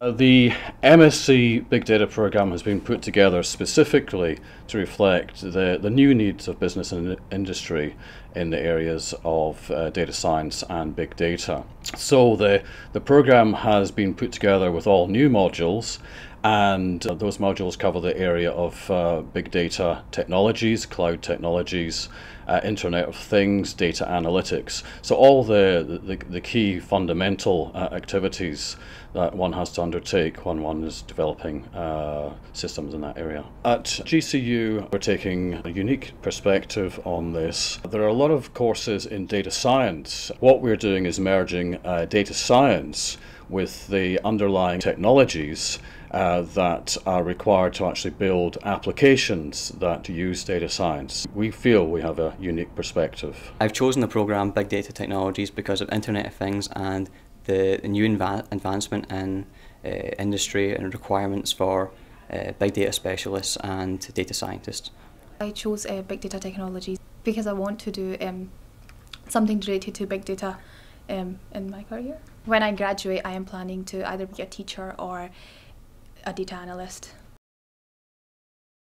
Uh, The MSc Big Data Programme has been put together specifically to reflect the, the new needs of business and industry in the areas of uh, data science and big data. So the, the programme has been put together with all new modules and uh, those modules cover the area of uh, big data technologies, cloud technologies, uh, Internet of Things, data analytics. So all the, the, the key fundamental uh, activities that one has to undertake when one is developing uh, systems in that area. At GCU, we're taking a unique perspective on this. There are a lot of courses in data science. What we're doing is merging uh, data science with the underlying technologies uh, that are required to actually build applications that use data science. We feel we have a unique perspective. I've chosen the program Big Data Technologies because of Internet of Things and the, the new inva- advancement in uh, industry and requirements for uh, big data specialists and data scientists. I chose uh, big data technologies because I want to do um, something related to big data um, in my career. When I graduate, I am planning to either be a teacher or a data analyst.